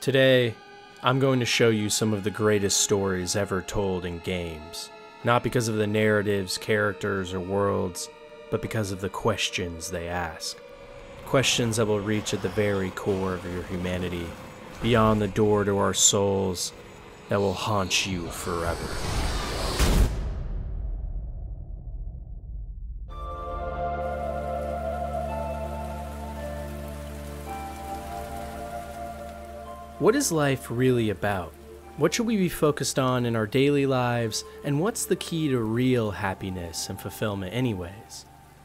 Today, I'm going to show you some of the greatest stories ever told in games. Not because of the narratives, characters, or worlds, but because of the questions they ask. Questions that will reach at the very core of your humanity, beyond the door to our souls, that will haunt you forever. What is life really about? What should we be focused on in our daily lives, and what's the key to real happiness and fulfillment, anyways?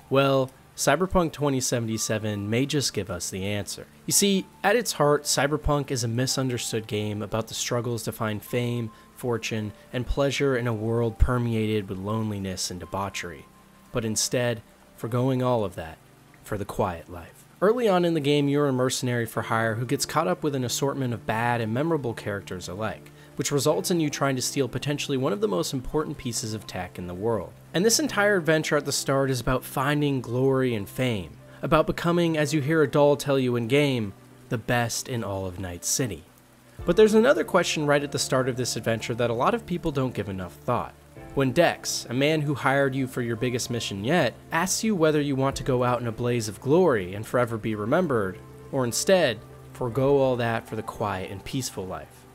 Well, Cyberpunk 2077 may just give us the answer. You see, at its heart, Cyberpunk is a misunderstood game about the struggles to find fame, fortune, and pleasure in a world permeated with loneliness and debauchery, but instead, forgoing all of that for the quiet life. Early on in the game, you're a mercenary for hire who gets caught up with an assortment of bad and memorable characters alike, which results in you trying to steal potentially one of the most important pieces of tech in the world. And this entire adventure at the start is about finding glory and fame, about becoming, as you hear a doll tell you in game, the best in all of Night City. But there's another question right at the start of this adventure that a lot of people don't give enough thought. When Dex, a man who hired you for your biggest mission yet, asks you whether you want to go out in a blaze of glory and forever be remembered, or instead, forego all that for the quiet and peaceful life.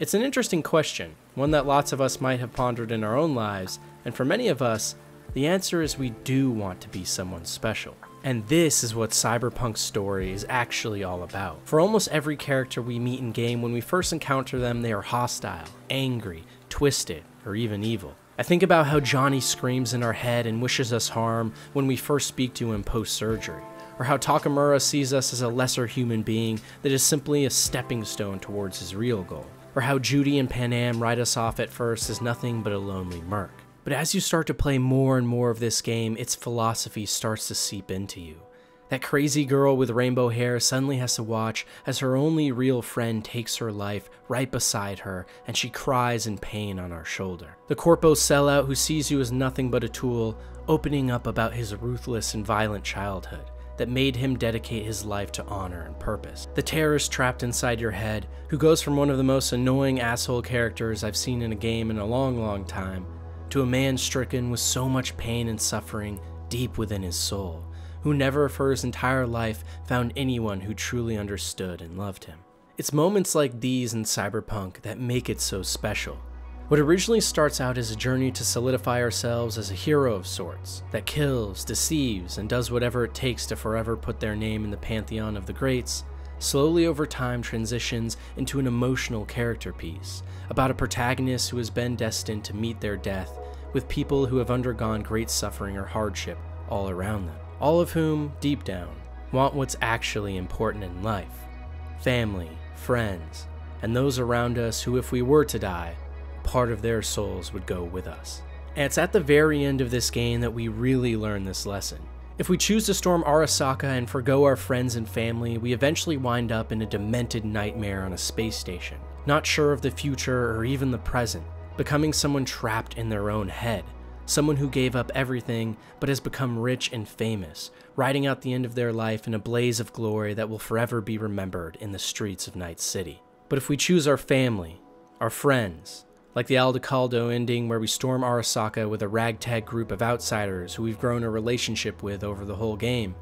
It's an interesting question, one that lots of us might have pondered in our own lives, and for many of us, the answer is we do want to be someone special. And this is what Cyberpunk's story is actually all about. For almost every character we meet in game, when we first encounter them, they are hostile, angry, twisted, or even evil. I think about how Johnny screams in our head and wishes us harm when we first speak to him post surgery, or how Takemura sees us as a lesser human being that is simply a stepping stone towards his real goal, or how Judy and Panam write us off at first as nothing but a lonely merc. But as you start to play more and more of this game, its philosophy starts to seep into you. That crazy girl with rainbow hair suddenly has to watch as her only real friend takes her life right beside her and she cries in pain on our shoulder. The corpo sellout who sees you as nothing but a tool, opening up about his ruthless and violent childhood that made him dedicate his life to honor and purpose. The terrorist trapped inside your head, who goes from one of the most annoying asshole characters I've seen in a game in a long, long time, to a man stricken with so much pain and suffering deep within his soul who never for his entire life found anyone who truly understood and loved him. It's moments like these in Cyberpunk that make it so special. What originally starts out as a journey to solidify ourselves as a hero of sorts, that kills, deceives, and does whatever it takes to forever put their name in the pantheon of the greats, slowly over time transitions into an emotional character piece about a protagonist who has been destined to meet their death with people who have undergone great suffering or hardship all around them all of whom, deep down, want what's actually important in life family, friends, and those around us who, if we were to die, part of their souls would go with us. And it's at the very end of this game that we really learn this lesson. If we choose to storm Arasaka and forego our friends and family, we eventually wind up in a demented nightmare on a space station, not sure of the future or even the present, becoming someone trapped in their own head, someone who gave up everything but has become rich and famous, riding out the end of their life in a blaze of glory that will forever be remembered in the streets of Night City. But if we choose our family, our friends, like the Aldecaldo ending where we storm Arasaka with a ragtag group of outsiders who we've grown a relationship with over the whole game,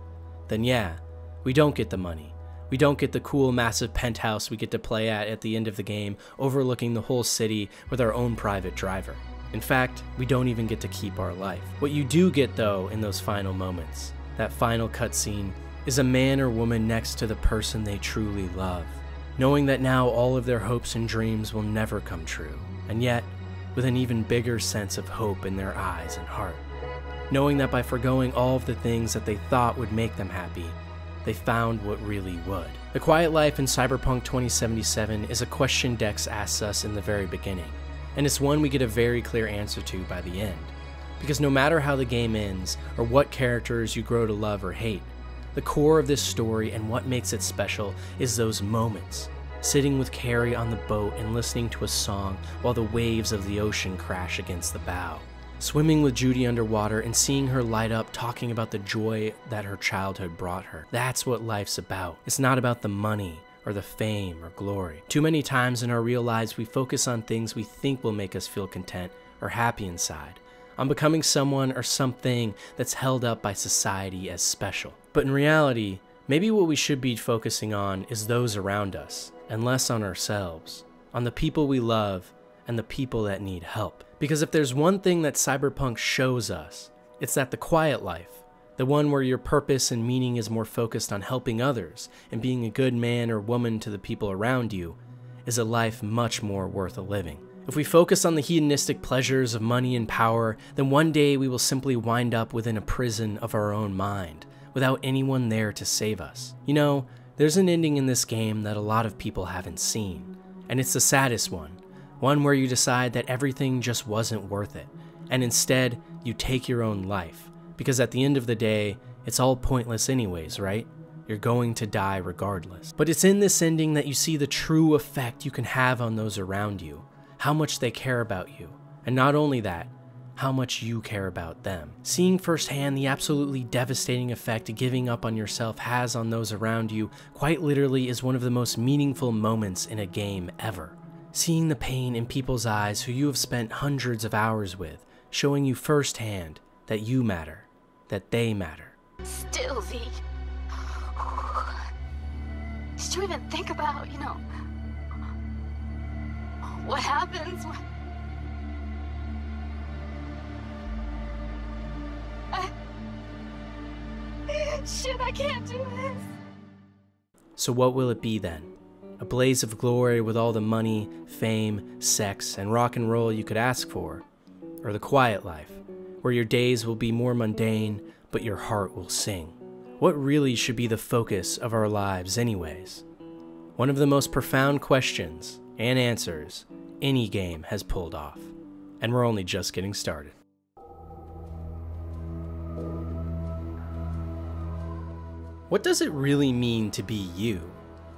then yeah, we don't get the money. We don't get the cool massive penthouse we get to play at at the end of the game, overlooking the whole city with our own private driver. In fact, we don't even get to keep our life. What you do get, though, in those final moments, that final cutscene, is a man or woman next to the person they truly love, knowing that now all of their hopes and dreams will never come true, and yet with an even bigger sense of hope in their eyes and heart. Knowing that by foregoing all of the things that they thought would make them happy, they found what really would. The quiet life in Cyberpunk 2077 is a question Dex asks us in the very beginning and it's one we get a very clear answer to by the end. Because no matter how the game ends, or what characters you grow to love or hate, the core of this story and what makes it special is those moments. Sitting with Kerry on the boat and listening to a song while the waves of the ocean crash against the bow. Swimming with Judy underwater and seeing her light up talking about the joy that her childhood brought her. That's what life's about. It's not about the money or the fame or glory. Too many times in our real lives, we focus on things we think will make us feel content or happy inside, on becoming someone or something that's held up by society as special. But in reality, maybe what we should be focusing on is those around us, and less on ourselves, on the people we love and the people that need help. Because if there's one thing that Cyberpunk shows us, it's that the quiet life, the one where your purpose and meaning is more focused on helping others and being a good man or woman to the people around you, is a life much more worth a living. If we focus on the hedonistic pleasures of money and power, then one day we will simply wind up within a prison of our own mind, without anyone there to save us. You know, there's an ending in this game that a lot of people haven't seen, and it's the saddest one. One where you decide that everything just wasn't worth it, and instead you take your own life because at the end of the day, it's all pointless, anyways, right? You're going to die regardless. But it's in this ending that you see the true effect you can have on those around you, how much they care about you, and not only that, how much you care about them. Seeing firsthand the absolutely devastating effect giving up on yourself has on those around you quite literally is one of the most meaningful moments in a game ever. Seeing the pain in people's eyes who you have spent hundreds of hours with, showing you firsthand that you matter that they matter. Still, V. Did you even think about, you know, what happens when... I... Shit, I can't do this. So what will it be then? A blaze of glory with all the money, fame, sex, and rock and roll you could ask for? Or the quiet life? Where your days will be more mundane, but your heart will sing. What really should be the focus of our lives, anyways? One of the most profound questions and answers any game has pulled off. And we're only just getting started. What does it really mean to be you?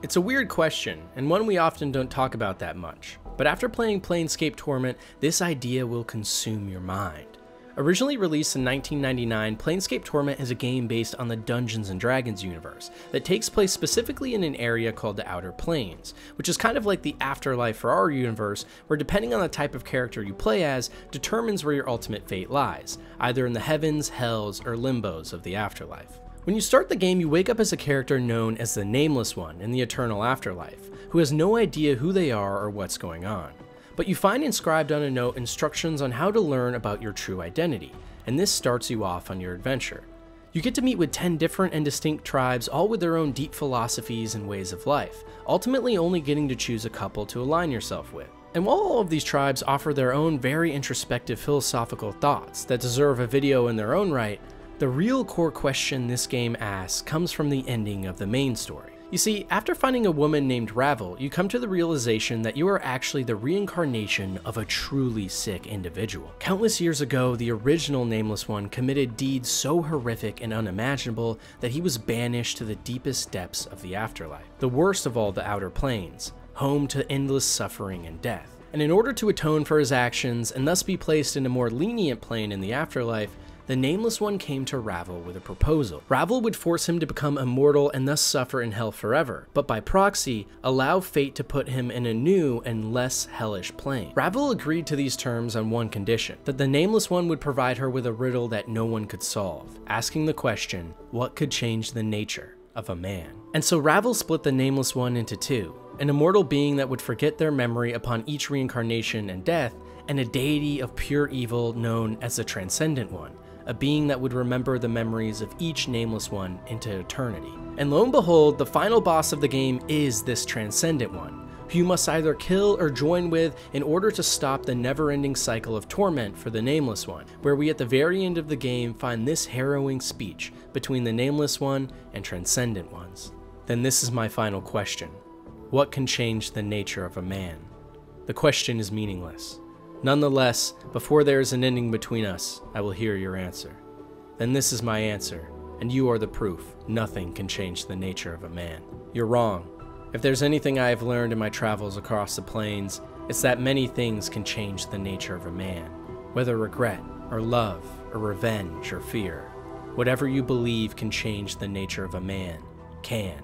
It's a weird question, and one we often don't talk about that much. But after playing Planescape Torment, this idea will consume your mind. Originally released in 1999, Planescape Torment is a game based on the Dungeons & Dragons universe that takes place specifically in an area called the Outer Planes, which is kind of like the afterlife for our universe, where depending on the type of character you play as, determines where your ultimate fate lies, either in the heavens, hells, or limbos of the afterlife. When you start the game, you wake up as a character known as the Nameless One in the Eternal Afterlife, who has no idea who they are or what's going on but you find inscribed on a note instructions on how to learn about your true identity, and this starts you off on your adventure. You get to meet with 10 different and distinct tribes, all with their own deep philosophies and ways of life, ultimately only getting to choose a couple to align yourself with. And while all of these tribes offer their own very introspective philosophical thoughts that deserve a video in their own right, the real core question this game asks comes from the ending of the main story. You see, after finding a woman named Ravel, you come to the realization that you are actually the reincarnation of a truly sick individual. Countless years ago, the original Nameless One committed deeds so horrific and unimaginable that he was banished to the deepest depths of the afterlife, the worst of all the outer planes, home to endless suffering and death. And in order to atone for his actions and thus be placed in a more lenient plane in the afterlife, the Nameless One came to Ravel with a proposal. Ravel would force him to become immortal and thus suffer in hell forever, but by proxy, allow fate to put him in a new and less hellish plane. Ravel agreed to these terms on one condition, that the Nameless One would provide her with a riddle that no one could solve, asking the question, what could change the nature of a man? And so Ravel split the Nameless One into two, an immortal being that would forget their memory upon each reincarnation and death, and a deity of pure evil known as the Transcendent One, a being that would remember the memories of each nameless one into eternity. And lo and behold, the final boss of the game is this transcendent one, who you must either kill or join with in order to stop the never ending cycle of torment for the Nameless One, where we at the very end of the game find this harrowing speech between the Nameless One and Transcendent Ones. Then this is my final question What can change the nature of a man? The question is meaningless. Nonetheless, before there is an ending between us, I will hear your answer. Then this is my answer, and you are the proof nothing can change the nature of a man. You're wrong. If there's anything I have learned in my travels across the planes, it's that many things can change the nature of a man. Whether regret, or love, or revenge, or fear. Whatever you believe can change the nature of a man, can.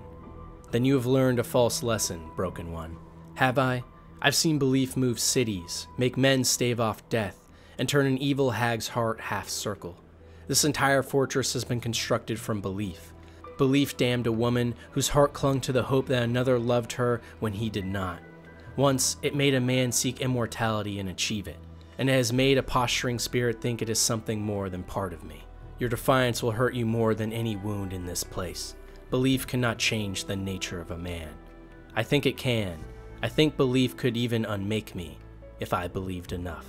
Then you have learned a false lesson, Broken One. Have I? I've seen belief move cities, make men stave off death, and turn an evil hag's heart half circle. This entire fortress has been constructed from belief. Belief damned a woman whose heart clung to the hope that another loved her when he did not. Once, it made a man seek immortality and achieve it, and it has made a posturing spirit think it is something more than part of me. Your defiance will hurt you more than any wound in this place. Belief cannot change the nature of a man. I think it can. I think belief could even unmake me, if I believed enough.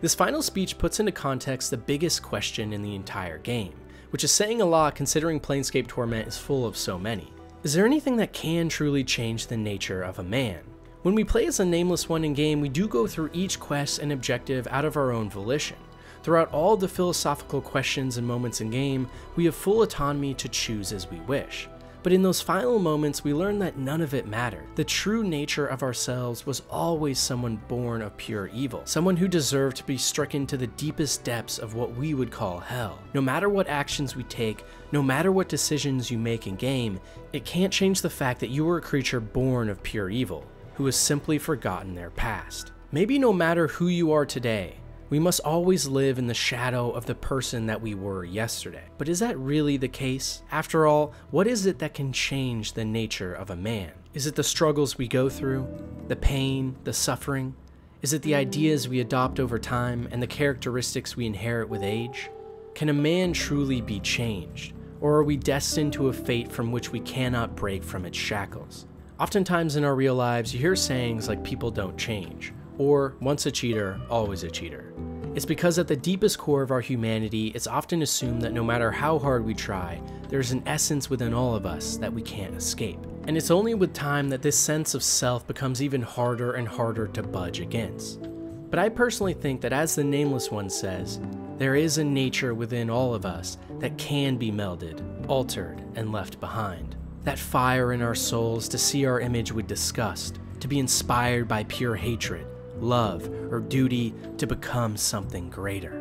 This final speech puts into context the biggest question in the entire game, which is saying a lot considering Planescape Torment is full of so many. Is there anything that can truly change the nature of a man? When we play as a nameless one in game, we do go through each quest and objective out of our own volition. Throughout all the philosophical questions and moments in game, we have full autonomy to choose as we wish. But in those final moments, we learn that none of it mattered. The true nature of ourselves was always someone born of pure evil, someone who deserved to be stricken to the deepest depths of what we would call hell. No matter what actions we take, no matter what decisions you make in game, it can't change the fact that you were a creature born of pure evil, who has simply forgotten their past. Maybe no matter who you are today, we must always live in the shadow of the person that we were yesterday. But is that really the case? After all, what is it that can change the nature of a man? Is it the struggles we go through? The pain? The suffering? Is it the ideas we adopt over time and the characteristics we inherit with age? Can a man truly be changed? Or are we destined to a fate from which we cannot break from its shackles? Oftentimes in our real lives, you hear sayings like people don't change, or once a cheater, always a cheater. It's because at the deepest core of our humanity, it's often assumed that no matter how hard we try, there's an essence within all of us that we can't escape. And it's only with time that this sense of self becomes even harder and harder to budge against. But I personally think that, as the Nameless One says, there is a nature within all of us that can be melded, altered, and left behind. That fire in our souls to see our image with disgust, to be inspired by pure hatred, love, or duty to become something greater.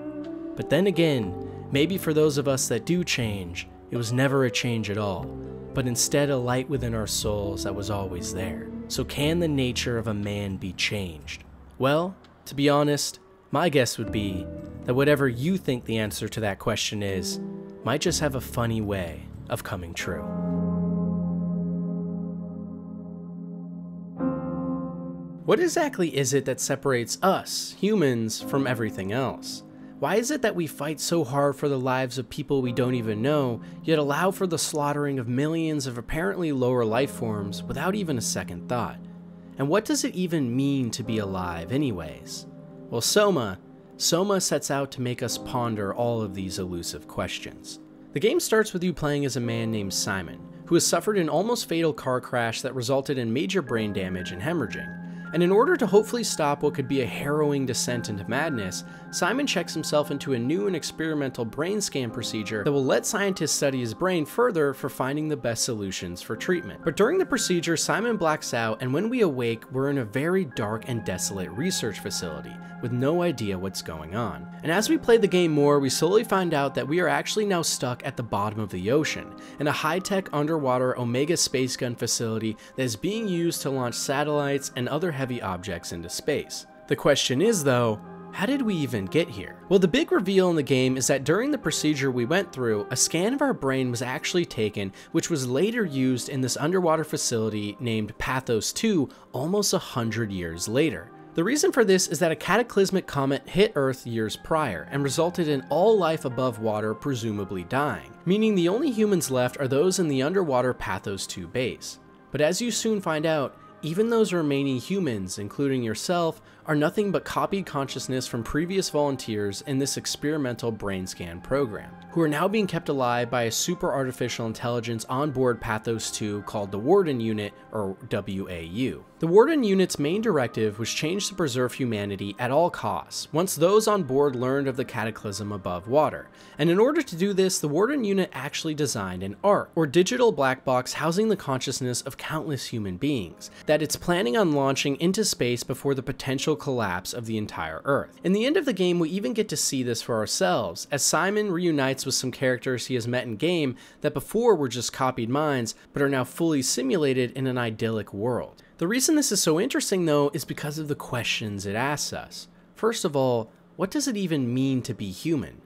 But then again, maybe for those of us that do change, it was never a change at all, but instead a light within our souls that was always there. So, can the nature of a man be changed? Well, to be honest, my guess would be that whatever you think the answer to that question is might just have a funny way of coming true. What exactly is it that separates us, humans, from everything else? Why is it that we fight so hard for the lives of people we don't even know, yet allow for the slaughtering of millions of apparently lower life forms without even a second thought? And what does it even mean to be alive, anyways? Well, Soma, Soma sets out to make us ponder all of these elusive questions. The game starts with you playing as a man named Simon, who has suffered an almost fatal car crash that resulted in major brain damage and hemorrhaging. And in order to hopefully stop what could be a harrowing descent into madness, Simon checks himself into a new and experimental brain scan procedure that will let scientists study his brain further for finding the best solutions for treatment. But during the procedure, Simon blacks out, and when we awake, we're in a very dark and desolate research facility with no idea what's going on. And as we play the game more, we slowly find out that we are actually now stuck at the bottom of the ocean in a high tech underwater Omega space gun facility that is being used to launch satellites and other heavy objects into space. The question is, though, how did we even get here? Well, the big reveal in the game is that during the procedure we went through, a scan of our brain was actually taken, which was later used in this underwater facility named Pathos 2 almost a hundred years later. The reason for this is that a cataclysmic comet hit Earth years prior and resulted in all life above water presumably dying, meaning the only humans left are those in the underwater Pathos 2 base. But as you soon find out, even those remaining humans, including yourself, are nothing but copied consciousness from previous volunteers in this experimental brain scan program, who are now being kept alive by a super artificial intelligence on board Pathos 2 called the Warden Unit, or WAU. The Warden Unit's main directive was change to preserve humanity at all costs, once those on board learned of the cataclysm above water. And in order to do this, the Warden Unit actually designed an ARC, or digital black box housing the consciousness of countless human beings, that it's planning on launching into space before the potential collapse of the entire Earth. In the end of the game, we even get to see this for ourselves, as Simon reunites with some characters he has met in game that before were just copied minds, but are now fully simulated in an idyllic world. The reason this is so interesting, though, is because of the questions it asks us. First of all, what does it even mean to be human?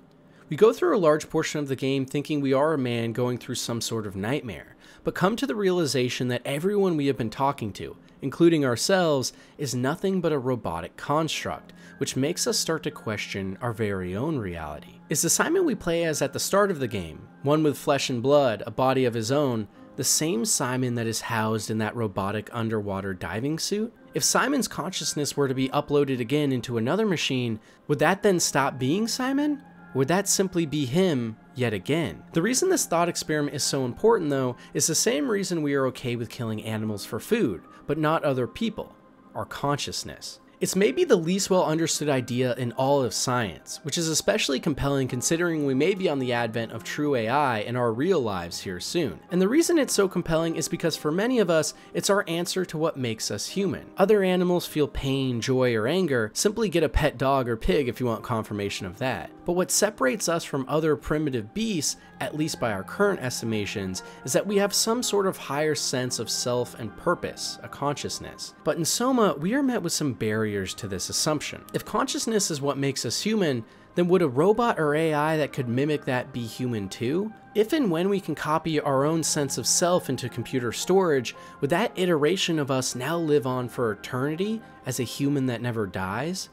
We go through a large portion of the game thinking we are a man going through some sort of nightmare, but come to the realization that everyone we have been talking to, including ourselves, is nothing but a robotic construct, which makes us start to question our very own reality. Is the Simon we play as at the start of the game, one with flesh and blood, a body of his own, the same Simon that is housed in that robotic underwater diving suit? If Simon's consciousness were to be uploaded again into another machine, would that then stop being Simon? Would that simply be him yet again? The reason this thought experiment is so important, though, is the same reason we are okay with killing animals for food, but not other people our consciousness. It's maybe the least well understood idea in all of science, which is especially compelling considering we may be on the advent of true AI in our real lives here soon. And the reason it's so compelling is because for many of us, it's our answer to what makes us human. Other animals feel pain, joy, or anger, simply get a pet dog or pig if you want confirmation of that. But what separates us from other primitive beasts, at least by our current estimations, is that we have some sort of higher sense of self and purpose, a consciousness. But in Soma, we are met with some barriers to this assumption. If consciousness is what makes us human, then would a robot or AI that could mimic that be human too? If and when we can copy our own sense of self into computer storage, would that iteration of us now live on for eternity as a human that never dies?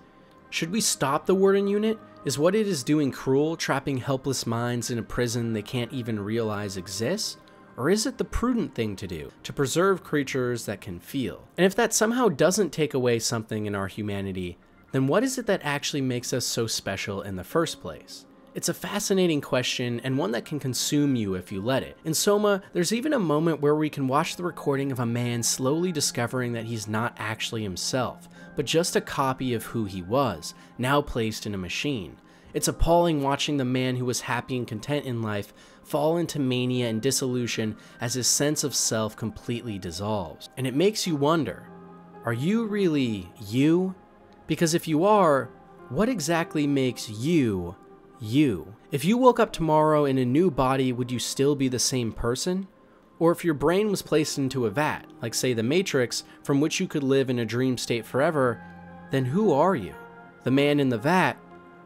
Should we stop the Warden unit? Is what it is doing cruel, trapping helpless minds in a prison they can't even realize exists? Or is it the prudent thing to do, to preserve creatures that can feel? And if that somehow doesn't take away something in our humanity, then what is it that actually makes us so special in the first place? It's a fascinating question and one that can consume you if you let it. In Soma, there's even a moment where we can watch the recording of a man slowly discovering that he's not actually himself, but just a copy of who he was, now placed in a machine. It's appalling watching the man who was happy and content in life fall into mania and dissolution as his sense of self completely dissolves. And it makes you wonder are you really you? Because if you are, what exactly makes you you? If you woke up tomorrow in a new body, would you still be the same person? Or if your brain was placed into a vat, like say the Matrix, from which you could live in a dream state forever, then who are you? The man in the vat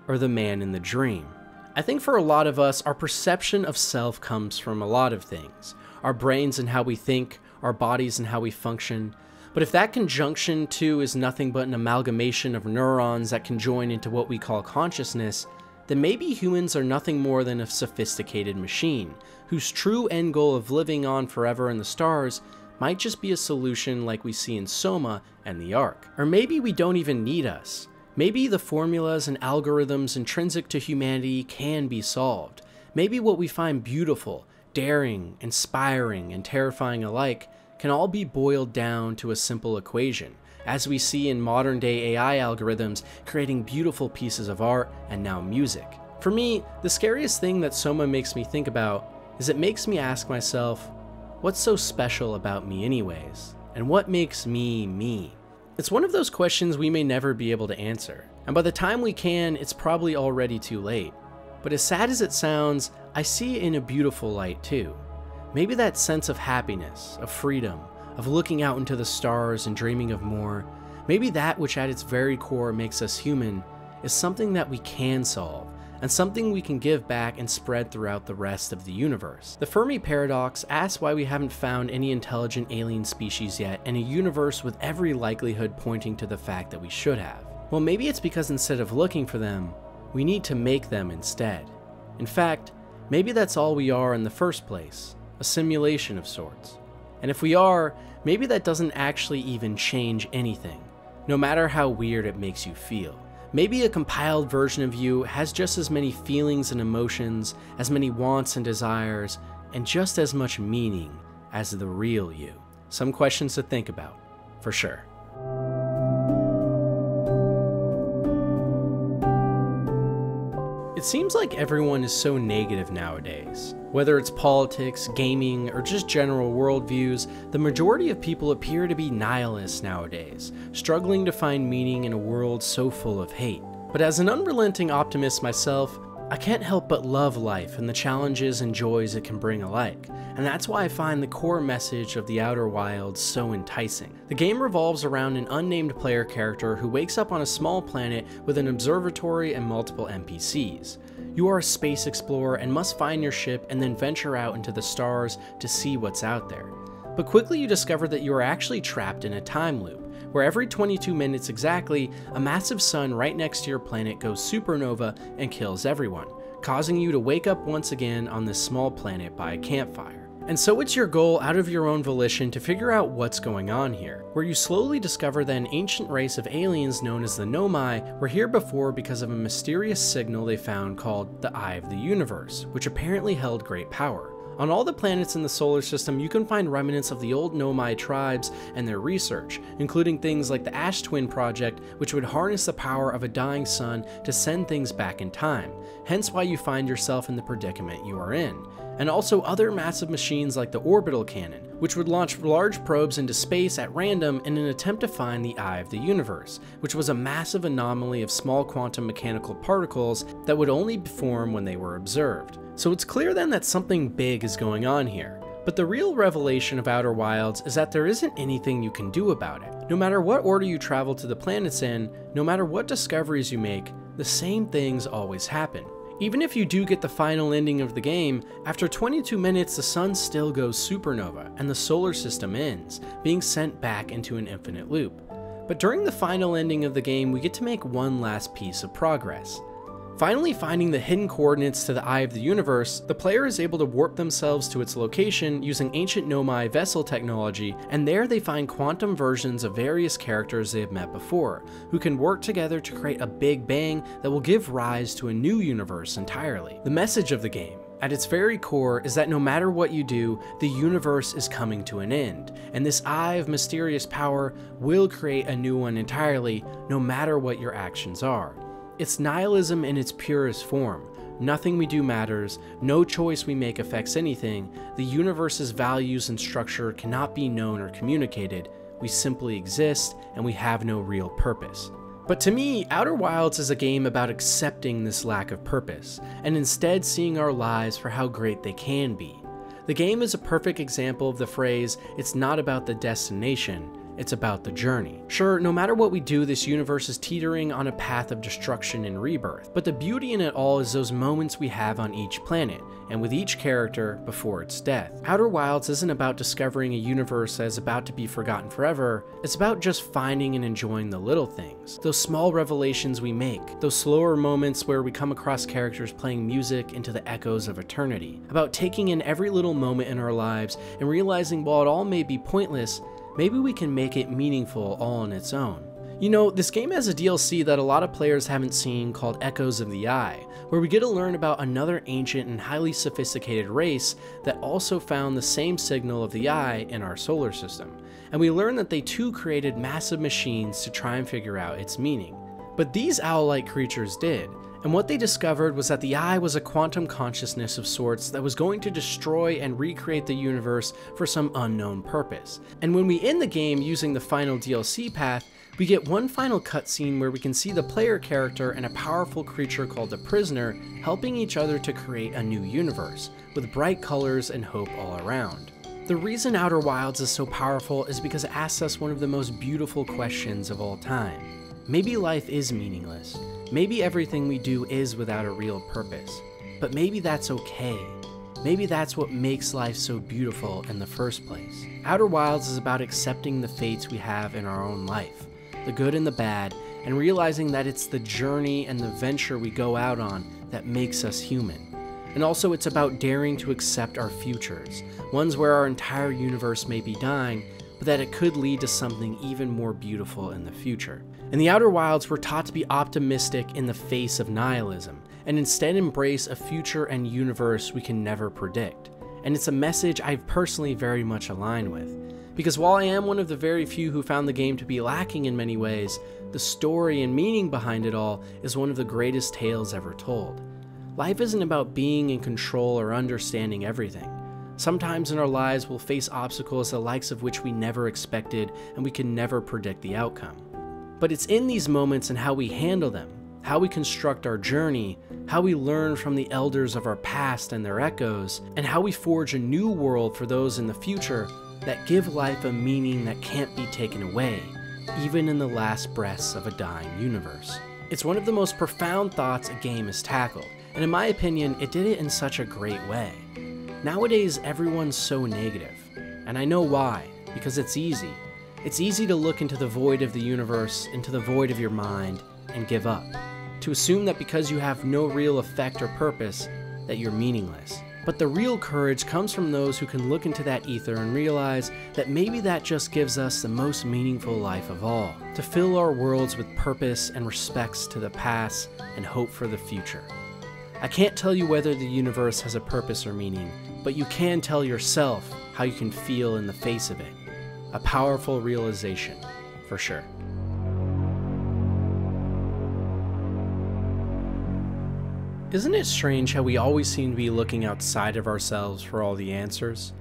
or the man in the dream? I think for a lot of us, our perception of self comes from a lot of things our brains and how we think, our bodies and how we function. But if that conjunction too is nothing but an amalgamation of neurons that can join into what we call consciousness, then maybe humans are nothing more than a sophisticated machine, whose true end goal of living on forever in the stars might just be a solution like we see in Soma and the Ark. Or maybe we don't even need us. Maybe the formulas and algorithms intrinsic to humanity can be solved. Maybe what we find beautiful, daring, inspiring, and terrifying alike can all be boiled down to a simple equation, as we see in modern day AI algorithms creating beautiful pieces of art and now music. For me, the scariest thing that Soma makes me think about is it makes me ask myself, what's so special about me, anyways? And what makes me me? It's one of those questions we may never be able to answer, and by the time we can, it's probably already too late. But as sad as it sounds, I see it in a beautiful light too. Maybe that sense of happiness, of freedom, of looking out into the stars and dreaming of more, maybe that which at its very core makes us human, is something that we can solve, and something we can give back and spread throughout the rest of the universe. The Fermi paradox asks why we haven't found any intelligent alien species yet in a universe with every likelihood pointing to the fact that we should have. Well, maybe it's because instead of looking for them, we need to make them instead. In fact, maybe that's all we are in the first place a simulation of sorts. And if we are, maybe that doesn't actually even change anything, no matter how weird it makes you feel. Maybe a compiled version of you has just as many feelings and emotions, as many wants and desires, and just as much meaning as the real you. Some questions to think about, for sure. It seems like everyone is so negative nowadays. Whether it's politics, gaming, or just general worldviews, the majority of people appear to be nihilists nowadays, struggling to find meaning in a world so full of hate. But as an unrelenting optimist myself, I can't help but love life and the challenges and joys it can bring alike, and that's why I find the core message of The Outer Wilds so enticing. The game revolves around an unnamed player character who wakes up on a small planet with an observatory and multiple NPCs. You are a space explorer and must find your ship and then venture out into the stars to see what's out there. But quickly you discover that you are actually trapped in a time loop where every 22 minutes exactly, a massive sun right next to your planet goes supernova and kills everyone, causing you to wake up once again on this small planet by a campfire. And so it's your goal out of your own volition to figure out what's going on here, where you slowly discover that an ancient race of aliens known as the Nomai were here before because of a mysterious signal they found called the Eye of the Universe, which apparently held great power. On all the planets in the solar system, you can find remnants of the old Nomai tribes and their research, including things like the Ash Twin Project, which would harness the power of a dying sun to send things back in time, hence why you find yourself in the predicament you are in. And also other massive machines like the Orbital Cannon, which would launch large probes into space at random in an attempt to find the eye of the universe, which was a massive anomaly of small quantum mechanical particles that would only form when they were observed. So it's clear then that something big is going on here. But the real revelation of Outer Wilds is that there isn't anything you can do about it. No matter what order you travel to the planets in, no matter what discoveries you make, the same things always happen. Even if you do get the final ending of the game, after 22 minutes the sun still goes supernova and the solar system ends, being sent back into an infinite loop. But during the final ending of the game, we get to make one last piece of progress. Finally finding the hidden coordinates to the Eye of the Universe, the player is able to warp themselves to its location using ancient Nomai vessel technology, and there they find quantum versions of various characters they have met before, who can work together to create a big bang that will give rise to a new universe entirely. The message of the game, at its very core is that no matter what you do, the universe is coming to an end, and this eye of mysterious power will create a new one entirely, no matter what your actions are. It's nihilism in its purest form. Nothing we do matters, no choice we make affects anything, the universe's values and structure cannot be known or communicated, we simply exist and we have no real purpose. But to me, Outer Wilds is a game about accepting this lack of purpose, and instead seeing our lives for how great they can be. The game is a perfect example of the phrase, it's not about the destination, it's about the journey. Sure, no matter what we do, this universe is teetering on a path of destruction and rebirth, but the beauty in it all is those moments we have on each planet, and with each character before its death. Outer Wilds isn't about discovering a universe that is about to be forgotten forever, it's about just finding and enjoying the little things. Those small revelations we make, those slower moments where we come across characters playing music into the echoes of eternity. About taking in every little moment in our lives and realizing while it all may be pointless, maybe we can make it meaningful all on its own. You know, this game has a DLC that a lot of players haven't seen called Echoes of the Eye, where we get to learn about another ancient and highly sophisticated race that also found the same signal of the eye in our solar system. And we learn that they too created massive machines to try and figure out its meaning. But these owl-like creatures did, and what they discovered was that the eye was a quantum consciousness of sorts that was going to destroy and recreate the universe for some unknown purpose. And when we end the game using the final DLC path, we get one final cutscene where we can see the player character and a powerful creature called the Prisoner helping each other to create a new universe, with bright colors and hope all around. The reason Outer Wilds is so powerful is because it asks us one of the most beautiful questions of all time. Maybe life is meaningless, Maybe everything we do is without a real purpose, but maybe that's okay. Maybe that's what makes life so beautiful in the first place. Outer Wilds is about accepting the fates we have in our own life, the good and the bad, and realizing that it's the journey and the venture we go out on that makes us human. And also, it's about daring to accept our futures, ones where our entire universe may be dying, but that it could lead to something even more beautiful in the future. In the Outer Wilds, we're taught to be optimistic in the face of nihilism, and instead embrace a future and universe we can never predict. And it's a message I've personally very much aligned with. Because while I am one of the very few who found the game to be lacking in many ways, the story and meaning behind it all is one of the greatest tales ever told. Life isn't about being in control or understanding everything. Sometimes in our lives, we'll face obstacles the likes of which we never expected and we can never predict the outcome. But it's in these moments and how we handle them, how we construct our journey, how we learn from the elders of our past and their echoes, and how we forge a new world for those in the future that give life a meaning that can't be taken away, even in the last breaths of a dying universe. It's one of the most profound thoughts a game has tackled, and in my opinion, it did it in such a great way. Nowadays, everyone's so negative, and I know why, because it's easy. It's easy to look into the void of the universe, into the void of your mind, and give up. To assume that because you have no real effect or purpose, that you're meaningless. But the real courage comes from those who can look into that ether and realize that maybe that just gives us the most meaningful life of all to fill our worlds with purpose and respects to the past and hope for the future. I can't tell you whether the universe has a purpose or meaning, but you can tell yourself how you can feel in the face of it. A powerful realization, for sure. Isn't it strange how we always seem to be looking outside of ourselves for all the answers?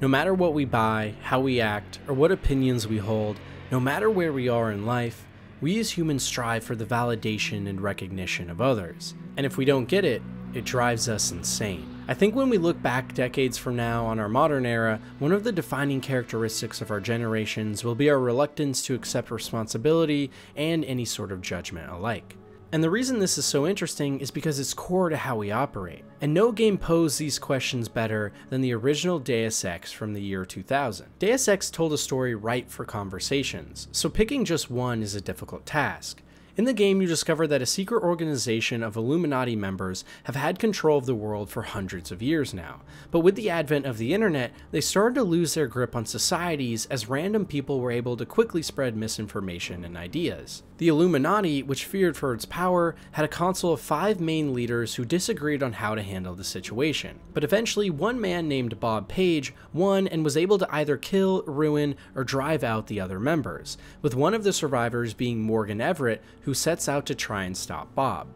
No matter what we buy, how we act, or what opinions we hold, no matter where we are in life, we as humans strive for the validation and recognition of others. And if we don't get it, it drives us insane. I think when we look back decades from now on our modern era, one of the defining characteristics of our generations will be our reluctance to accept responsibility and any sort of judgment alike. And the reason this is so interesting is because it's core to how we operate. And no game posed these questions better than the original Deus Ex from the year 2000. Deus Ex told a story ripe for conversations, so picking just one is a difficult task. In the game, you discover that a secret organization of Illuminati members have had control of the world for hundreds of years now. But with the advent of the internet, they started to lose their grip on societies as random people were able to quickly spread misinformation and ideas. The Illuminati, which feared for its power, had a council of five main leaders who disagreed on how to handle the situation. But eventually, one man named Bob Page won and was able to either kill, ruin, or drive out the other members, with one of the survivors being Morgan Everett, who sets out to try and stop Bob.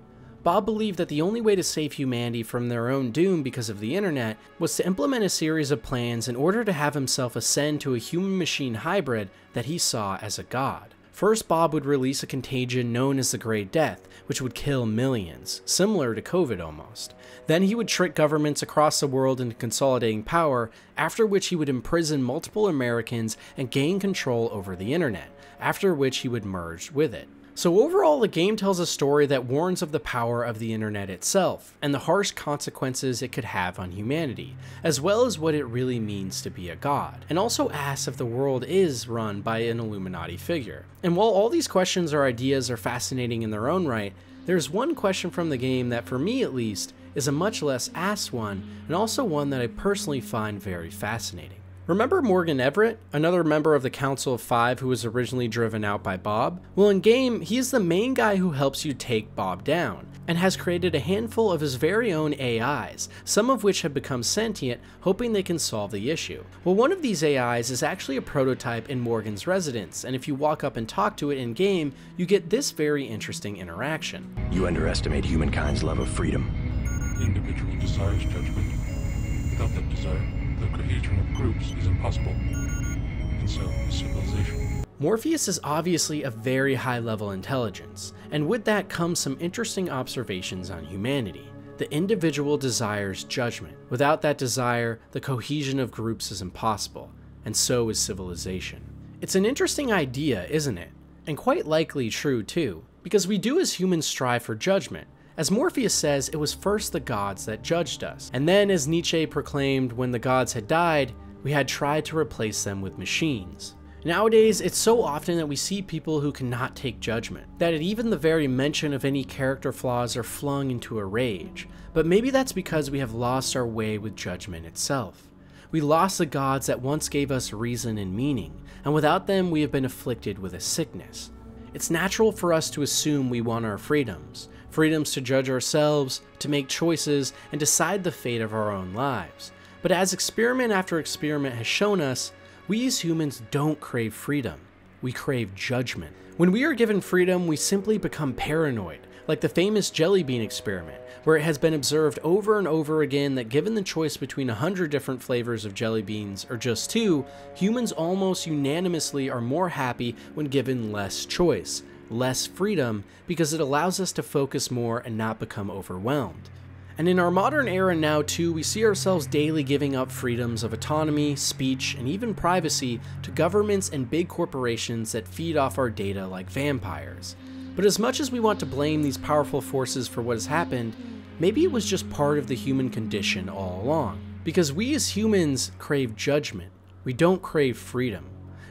Bob believed that the only way to save humanity from their own doom because of the internet was to implement a series of plans in order to have himself ascend to a human machine hybrid that he saw as a god. First, Bob would release a contagion known as the Great Death, which would kill millions, similar to COVID almost. Then he would trick governments across the world into consolidating power, after which he would imprison multiple Americans and gain control over the internet, after which he would merge with it. So overall, the game tells a story that warns of the power of the internet itself, and the harsh consequences it could have on humanity, as well as what it really means to be a god, and also asks if the world is run by an Illuminati figure. And while all these questions or ideas are fascinating in their own right, there's one question from the game that, for me at least, is a much less asked one, and also one that I personally find very fascinating. Remember Morgan Everett, another member of the Council of Five who was originally driven out by Bob? Well, in game, he is the main guy who helps you take Bob down, and has created a handful of his very own AIs, some of which have become sentient, hoping they can solve the issue. Well, one of these AIs is actually a prototype in Morgan's residence, and if you walk up and talk to it in game, you get this very interesting interaction. You underestimate humankind's love of freedom. The individual desires judgment. Without that desire, of groups is impossible. And so is civilization. Morpheus is obviously a very high level intelligence, and with that comes some interesting observations on humanity. The individual desires judgment. Without that desire, the cohesion of groups is impossible, and so is civilization. It's an interesting idea, isn't it? And quite likely true too, because we do as humans strive for judgment, as Morpheus says, it was first the gods that judged us, and then, as Nietzsche proclaimed, when the gods had died, we had tried to replace them with machines. Nowadays, it's so often that we see people who cannot take judgment, that at even the very mention of any character flaws are flung into a rage. But maybe that's because we have lost our way with judgment itself. We lost the gods that once gave us reason and meaning, and without them, we have been afflicted with a sickness. It's natural for us to assume we want our freedoms, freedoms to judge ourselves, to make choices, and decide the fate of our own lives. But as experiment after experiment has shown us, we as humans don't crave freedom, we crave judgment. When we are given freedom, we simply become paranoid, like the famous jelly bean experiment, where it has been observed over and over again that given the choice between 100 different flavors of jelly beans or just two, humans almost unanimously are more happy when given less choice, less freedom, because it allows us to focus more and not become overwhelmed. And in our modern era now, too, we see ourselves daily giving up freedoms of autonomy, speech, and even privacy to governments and big corporations that feed off our data like vampires. But as much as we want to blame these powerful forces for what has happened, maybe it was just part of the human condition all along. Because we as humans crave judgment, we don't crave freedom.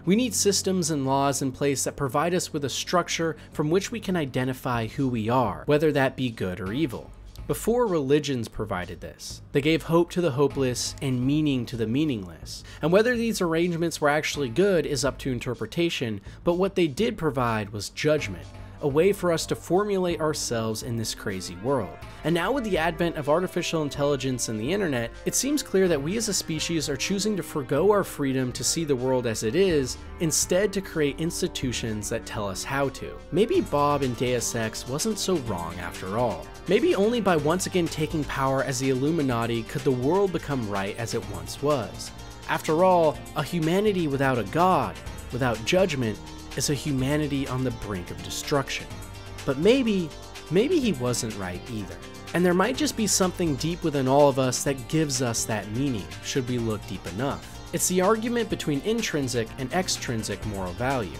We need systems and laws in place that provide us with a structure from which we can identify who we are, whether that be good or evil. Before religions provided this, they gave hope to the hopeless and meaning to the meaningless. And whether these arrangements were actually good is up to interpretation, but what they did provide was judgment, a way for us to formulate ourselves in this crazy world. And now, with the advent of artificial intelligence and the internet, it seems clear that we as a species are choosing to forego our freedom to see the world as it is, instead, to create institutions that tell us how to. Maybe Bob in Deus Ex wasn't so wrong after all. Maybe only by once again taking power as the Illuminati could the world become right as it once was. After all, a humanity without a god, without judgment, is a humanity on the brink of destruction. But maybe, maybe he wasn't right either. And there might just be something deep within all of us that gives us that meaning, should we look deep enough. It's the argument between intrinsic and extrinsic moral value.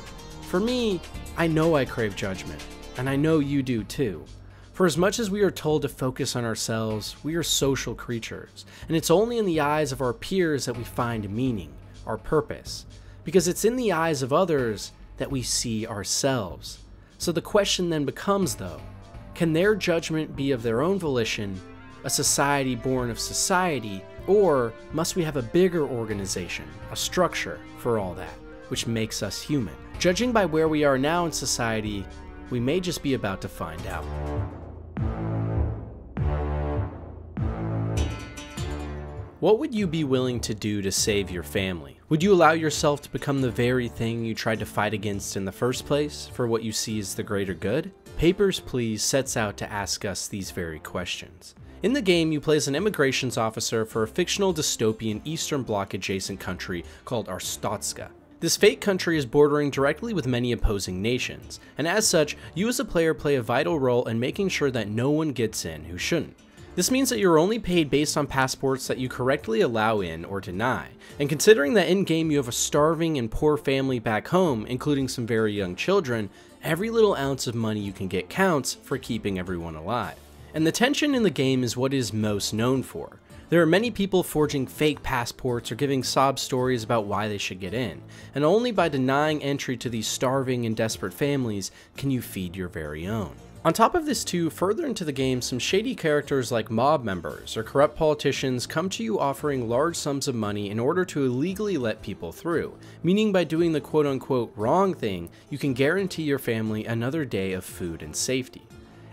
For me, I know I crave judgment, and I know you do too. For as much as we are told to focus on ourselves, we are social creatures, and it's only in the eyes of our peers that we find meaning, our purpose. Because it's in the eyes of others that we see ourselves. So the question then becomes, though, can their judgment be of their own volition, a society born of society, or must we have a bigger organization, a structure for all that, which makes us human? Judging by where we are now in society, we may just be about to find out. What would you be willing to do to save your family? Would you allow yourself to become the very thing you tried to fight against in the first place for what you see as the greater good? Papers, Please sets out to ask us these very questions. In the game, you play as an immigrations officer for a fictional dystopian Eastern Bloc adjacent country called Arstotzka. This fake country is bordering directly with many opposing nations, and as such, you as a player play a vital role in making sure that no one gets in who shouldn't. This means that you're only paid based on passports that you correctly allow in or deny. And considering that in game you have a starving and poor family back home, including some very young children, every little ounce of money you can get counts for keeping everyone alive. And the tension in the game is what it is most known for. There are many people forging fake passports or giving sob stories about why they should get in, and only by denying entry to these starving and desperate families can you feed your very own. On top of this too, further into the game, some shady characters like mob members or corrupt politicians come to you offering large sums of money in order to illegally let people through, meaning by doing the quote unquote wrong thing, you can guarantee your family another day of food and safety.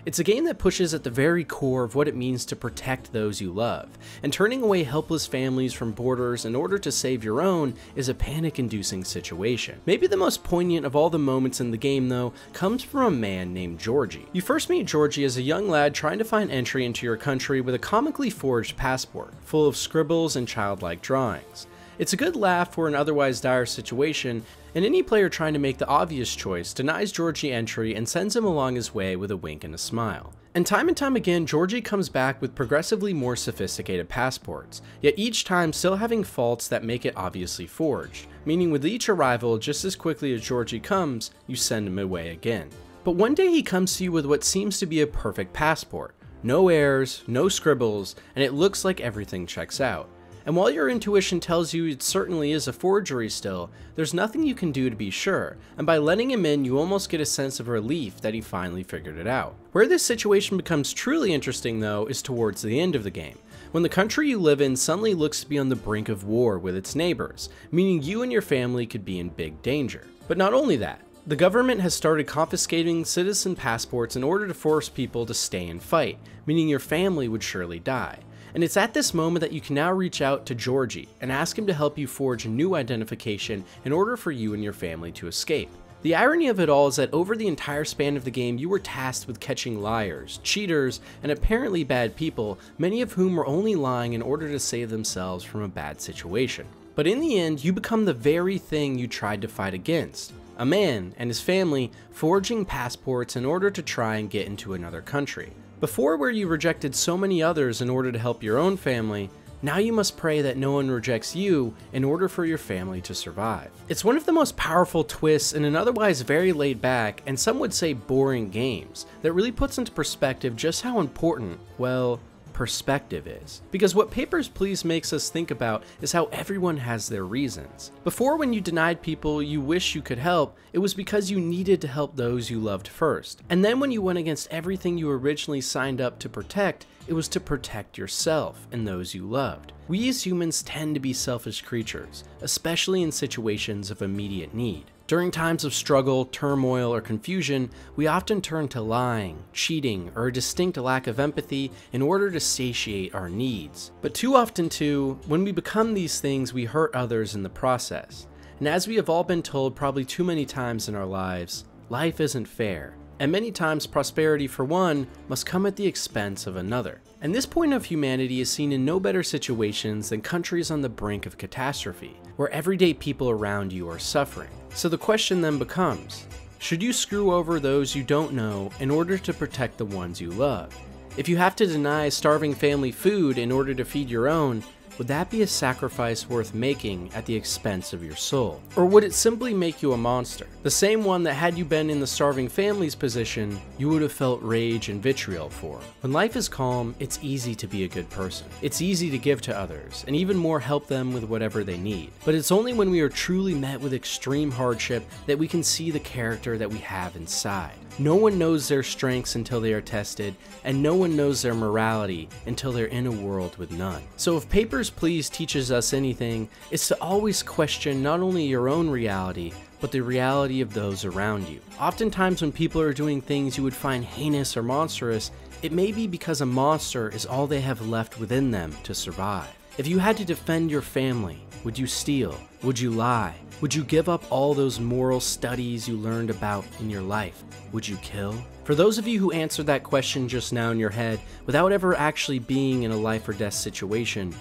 It's a game that pushes at the very core of what it means to protect those you love, and turning away helpless families from borders in order to save your own is a panic inducing situation. Maybe the most poignant of all the moments in the game, though, comes from a man named Jorji. You first meet Jorji as a young lad trying to find entry into your country with a comically forged passport, full of scribbles and childlike drawings. It's a good laugh for an otherwise dire situation, and any player trying to make the obvious choice denies Jorji entry and sends him along his way with a wink and a smile. And time and time again, Jorji comes back with progressively more sophisticated passports, yet each time still having faults that make it obviously forged, meaning with each arrival, just as quickly as Jorji comes, you send him away again. But one day he comes to you with what seems to be a perfect passport. No errors, no scribbles, and it looks like everything checks out. And while your intuition tells you it certainly is a forgery still, there's nothing you can do to be sure, and by letting him in you almost get a sense of relief that he finally figured it out. Where this situation becomes truly interesting though is towards the end of the game, when the country you live in suddenly looks to be on the brink of war with its neighbors, meaning you and your family could be in big danger. But not only that, the government has started confiscating citizen passports in order to force people to stay and fight, meaning your family would surely die. And it's at this moment that you can now reach out to Jorji and ask him to help you forge a new identification in order for you and your family to escape. The irony of it all is that over the entire span of the game, you were tasked with catching liars, cheaters, and apparently bad people, many of whom were only lying in order to save themselves from a bad situation. But in the end, you become the very thing you tried to fight against a man and his family forging passports in order to try and get into another country. Before, where you rejected so many others in order to help your own family, now you must pray that no one rejects you in order for your family to survive. It's one of the most powerful twists in an otherwise very laid back and some would say boring games that really puts into perspective just how important, well, perspective is. Because what Papers, Please makes us think about is how everyone has their reasons. Before, when you denied people you wish you could help, it was because you needed to help those you loved first. And then when you went against everything you originally signed up to protect, it was to protect yourself and those you loved. We as humans tend to be selfish creatures, especially in situations of immediate need. During times of struggle, turmoil, or confusion, we often turn to lying, cheating, or a distinct lack of empathy in order to satiate our needs. But too often, too, when we become these things, we hurt others in the process. And as we have all been told probably too many times in our lives, life isn't fair. And many times, prosperity for one must come at the expense of another. And this point of humanity is seen in no better situations than countries on the brink of catastrophe, where everyday people around you are suffering. So the question then becomes should you screw over those you don't know in order to protect the ones you love? If you have to deny starving family food in order to feed your own, would that be a sacrifice worth making at the expense of your soul? Or would it simply make you a monster? The same one that had you been in the starving family's position, you would have felt rage and vitriol for. When life is calm, it's easy to be a good person. It's easy to give to others, and even more help them with whatever they need. But it's only when we are truly met with extreme hardship that we can see the character that we have inside. No one knows their strengths until they are tested, and no one knows their morality until they're in a world with none. So if Papers, Please teaches us anything, it's to always question not only your own reality, but the reality of those around you. Oftentimes, when people are doing things you would find heinous or monstrous, it may be because a monster is all they have left within them to survive. If you had to defend your family, would you steal? Would you lie? Would you give up all those moral studies you learned about in your life? Would you kill? For those of you who answered that question just now in your head without ever actually being in a life or death situation,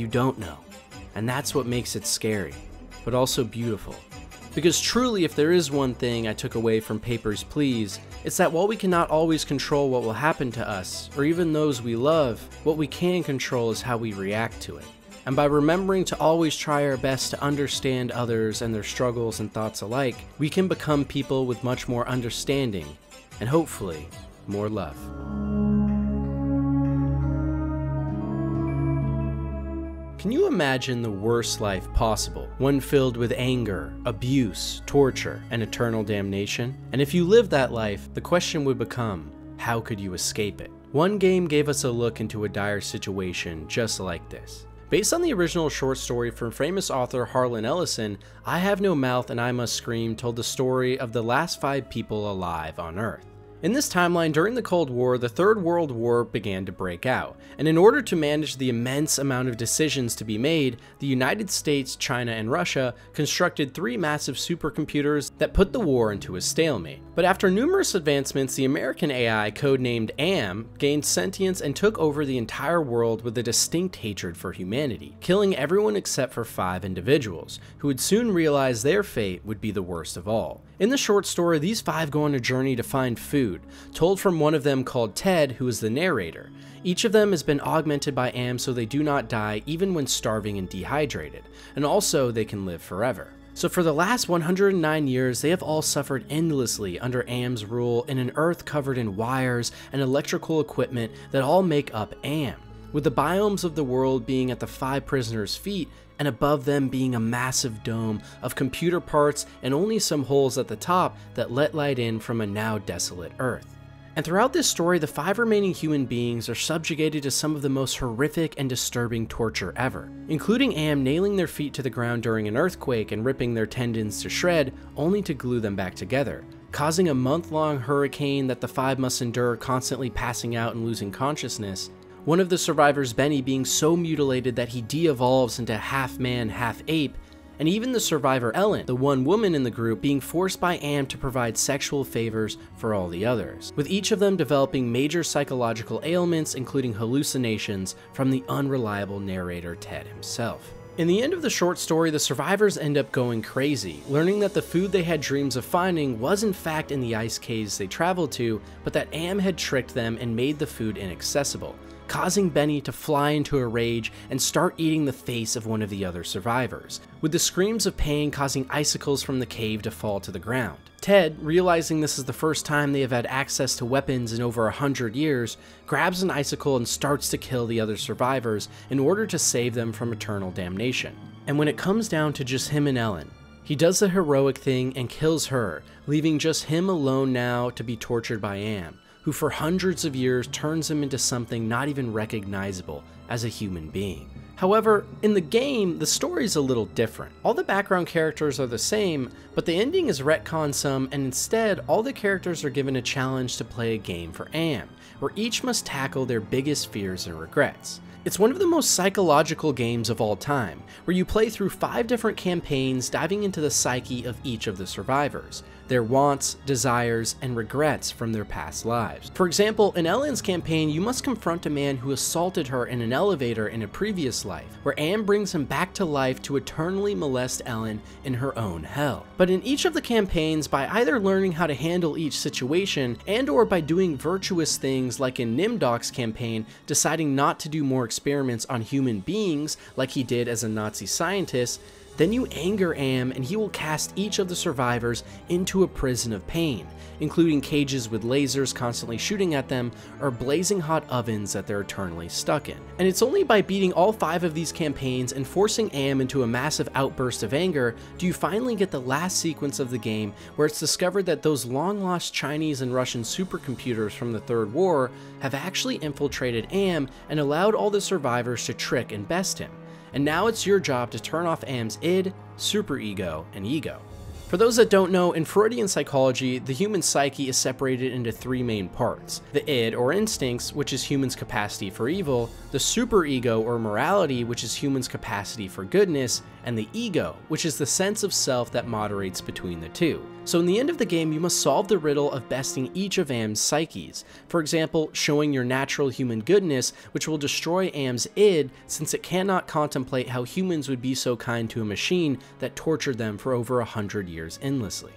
you don't know. And that's what makes it scary, but also beautiful. Because truly, if there is one thing I took away from Papers, Please, it's that while we cannot always control what will happen to us, or even those we love, what we can control is how we react to it. And by remembering to always try our best to understand others and their struggles and thoughts alike, we can become people with much more understanding and hopefully more love. Can you imagine the worst life possible? One filled with anger, abuse, torture, and eternal damnation? And if you lived that life, the question would become how could you escape it? One game gave us a look into a dire situation just like this. Based on the original short story from famous author Harlan Ellison, I Have No Mouth and I Must Scream told the story of the last five people alive on Earth. In this timeline, during the Cold War, the Third World War began to break out, and in order to manage the immense amount of decisions to be made, the United States, China, and Russia constructed three massive supercomputers that put the war into a stalemate. But after numerous advancements, the American AI, codenamed AM, gained sentience and took over the entire world with a distinct hatred for humanity, killing everyone except for five individuals, who would soon realize their fate would be the worst of all. In the short story, these five go on a journey to find food, told from one of them called Ted, who is the narrator. Each of them has been augmented by AM so they do not die even when starving and dehydrated, and also they can live forever. So for the last 109 years, they have all suffered endlessly under AM's rule in an earth covered in wires and electrical equipment that all make up AM, with the biomes of the world being at the five prisoners' feet and above them being a massive dome of computer parts and only some holes at the top that let light in from a now desolate earth. And throughout this story, the five remaining human beings are subjugated to some of the most horrific and disturbing torture ever, including Am nailing their feet to the ground during an earthquake and ripping their tendons to shred, only to glue them back together, causing a month long hurricane that the five must endure, constantly passing out and losing consciousness. One of the survivors, Benny, being so mutilated that he de evolves into half man, half ape, and even the survivor Ellen, the one woman in the group, being forced by Am to provide sexual favors for all the others, with each of them developing major psychological ailments, including hallucinations from the unreliable narrator Ted himself. In the end of the short story, the survivors end up going crazy, learning that the food they had dreams of finding was in fact in the ice caves they traveled to, but that Am had tricked them and made the food inaccessible, causing Benny to fly into a rage and start eating the face of one of the other survivors, with the screams of pain causing icicles from the cave to fall to the ground. Ted, realizing this is the first time they have had access to weapons in over a hundred years, grabs an icicle and starts to kill the other survivors in order to save them from eternal damnation. And when it comes down to just him and Ellen, he does the heroic thing and kills her, leaving just him alone now to be tortured by Am, who for hundreds of years turns him into something not even recognizable as a human being. However, in the game, the story is a little different. All the background characters are the same, but the ending is retconned some, and instead, all the characters are given a challenge to play a game for Am, where each must tackle their biggest fears and regrets. It's one of the most psychological games of all time, where you play through five different campaigns diving into the psyche of each of the survivors, their wants, desires, and regrets from their past lives. For example, in Ellen's campaign, you must confront a man who assaulted her in an elevator in a previous life, where Am brings him back to life to eternally molest Ellen in her own hell. But in each of the campaigns, by either learning how to handle each situation and or by doing virtuous things like in Nimdok's campaign, deciding not to do more experiments on human beings like he did as a Nazi scientist, then you anger Am and he will cast each of the survivors into a prison of pain, including cages with lasers constantly shooting at them or blazing hot ovens that they're eternally stuck in. And it's only by beating all five of these campaigns and forcing Am into a massive outburst of anger do you finally get the last sequence of the game where it's discovered that those long lost Chinese and Russian supercomputers from the Third War have actually infiltrated Am and allowed all the survivors to trick and best him and now it's your job to turn off Am's id, superego, and ego. For those that don't know, in Freudian psychology, the human psyche is separated into three main parts. The id, or instincts, which is humans' capacity for evil, the superego, or morality, which is humans' capacity for goodness, and the ego, which is the sense of self that moderates between the two. So in the end of the game, you must solve the riddle of besting each of Am's psyches. For example, showing your natural human goodness, which will destroy Am's id since it cannot contemplate how humans would be so kind to a machine that tortured them for over a hundred years endlessly.